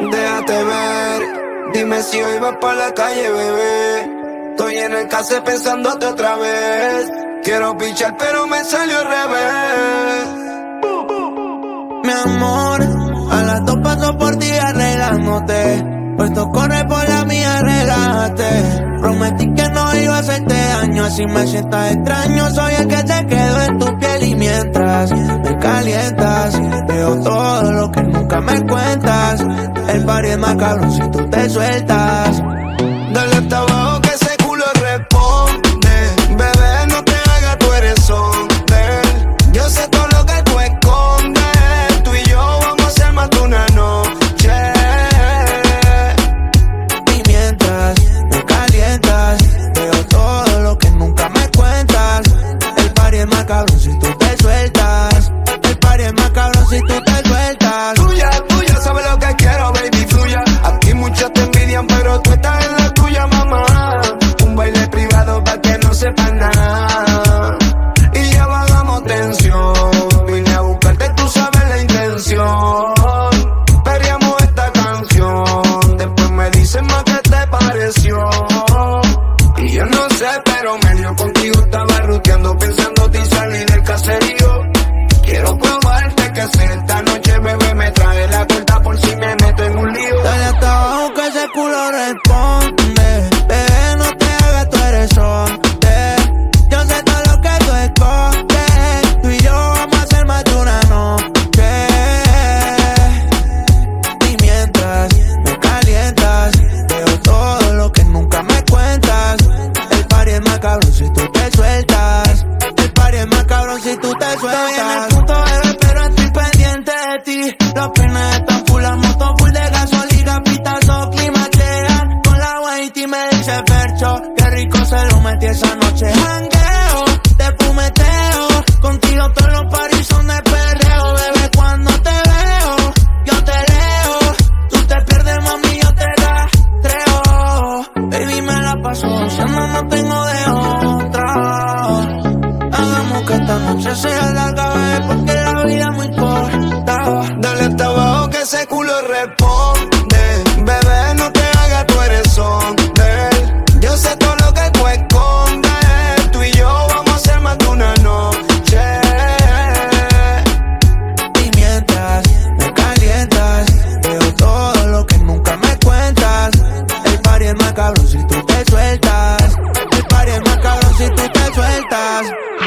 dejarte ver. Dime si hoy vas para la calle, bebé. Estoy en el case pensándote otra vez. Quiero pichar, pero me salió al revés. Mi amor, a las dos paso por ti arreglándote. Puesto corre por la mía, relájate. Prometí que no iba a hacerte daño, así me sientas extraño. Soy el que te quedo en tu piel y mientras me calientas, me cuentas. El party es más cabrón si tú te sueltas. Después me dicen más que te pareció. Y yo no sé, pero ese percho, qué rico se lo metí esa noche. Jangueo, te pumeteo, contigo todos los paris son de perreo, bebé, cuando te veo, yo te leo, tú te pierdes, mami, yo te la. Baby, me la paso, si no, no tengo de otra. Hagamos que esta noche sea la cabeza, porque la vida es muy corta. Dale hasta abajo que ese culo responde. eyes.